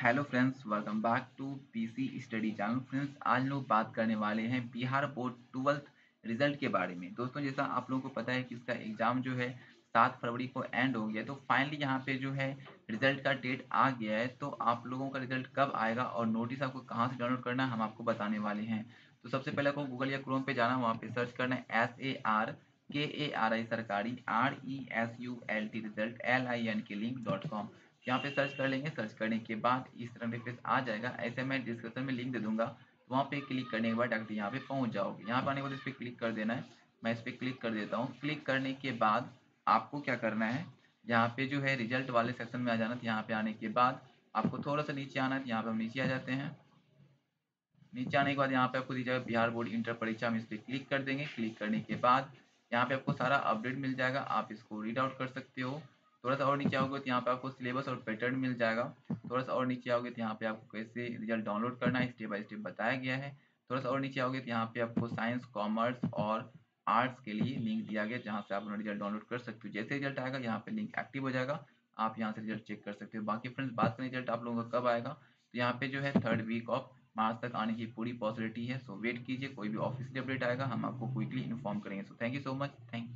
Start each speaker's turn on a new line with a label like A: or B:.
A: Hello friends welcome back to PC study channel friends आज लोग बात करने वाले हैं बिहार बोर्ड ट्वेल्थ रिज़ल्ट के बारे में। दोस्तों, जैसा आप लोगों को पता है कि इसका एग्ज़ाम जो है सात फरवरी को एंड हो गया तो फाइनली यहाँ पे जो है रिज़ल्ट का डेट आ गया है। तो आप लोगों का रिज़ल्ट कब आएगा और नोटिस आपको कहाँ से डाउनलोड करना है, हम आपको बताने वाले हैं। तो सबसे पहले आपको गूगल या क्रोम पे जाना वहाँ पे सर्च करना है एस ए आर के ए आर आई सरकारी R E S U L T result L I N K link dot com यहाँ पे सर्च कर लेंगे सर्च करने के बाद इस तरह पेज आ जाएगा। ऐसे मैं डिस्क्रिप्शन में लिंक दे दूँगा। तो वहाँ पे क्लिक करने के बाद डायरेक्ट यहाँ पे पहुँच जाओगे। यहाँ पे आने के बाद इस पर क्लिक कर देना है। मैं इस पर क्लिक कर देता हूँ। क्लिक करने के बाद आपको क्या करना है? यहाँ पे जो है रिज़ल्ट वाले सेक्शन में आ जाना यहाँ पे आने के बाद आपको थोड़ा सा नीचे आना है। यहाँ पे हम नीचे आ जाते हैं। नीचे आने के बाद यहाँ पे आपको दी जाएगा बिहार बोर्ड इंटर परीक्षा। में इस पर क्लिक कर देंगे। क्लिक करने के बाद यहाँ पे आपको सारा अपडेट मिल जाएगा। आप इसको रीड आउट कर सकते हो। थोड़ा सा और नीचे आओगे तो यहाँ पे आपको सिलेबस और पैटर्न मिल जाएगा। थोड़ा सा और नीचे आओगे तो यहाँ पे आपको कैसे रिज़ल्ट डाउनलोड करना है स्टेप बाय स्टेप बताया गया है। थोड़ा सा और नीचे आओगे तो यहाँ पे आपको साइंस कॉमर्स और आर्ट्स के लिए लिंक दिया गया, जहाँ से आप रिज़ल्ट डाउनलोड कर सकते हो। जैसे रिज़ल्ट आएगा, यहाँ पे लिंक एक्टिव हो जाएगा। आप यहाँ से रिज़ल्ट चेक कर सकते हो। बाकी फ्रेंड्स बात करें रिज़ल्ट आप लोगों का कब आएगा तो यहाँ पे जो है थर्ड वीक ऑफ़ मार्च तक आने की पूरी पॉसिबिलिटी है। सो वेट कीजिए, कोई भी ऑफिशियल अपडेट आएगा, हम आपको क्विकली इन्फॉर्म करेंगे। So thank you so much thank